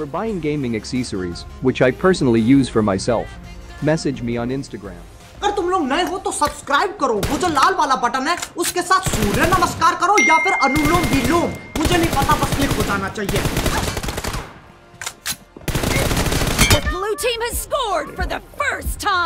for buying gaming accessories, which I personally use for myself. Message me on Instagram. अगर तुम लोग नए हो तो सब्सक्राइब करो वो जो लाल वाला बटन है उसके साथ सूर्य नमस्कार करो या फिर अनुलोम विलोम मुझे नहीं पता बस क्लिक हो जाना चाहिए The blue team has scored for the first time!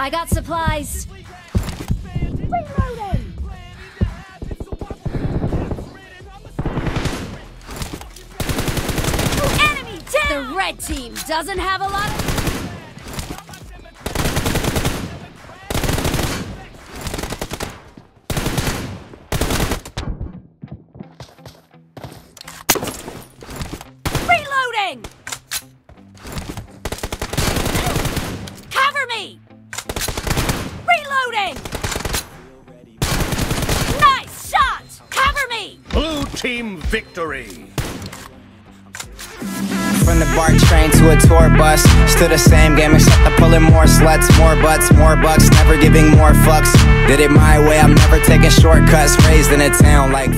I got supplies. Reloading! Enemy down! The red team doesn't have a lot of... Reloading! Nice shot! Cover me! Blue team victory. From the BART train to a tour bus Still the same game except I'm pulling more sluts More butts, more bucks, never giving more fucks Did it my way, I'm never taking shortcuts Raised in a town like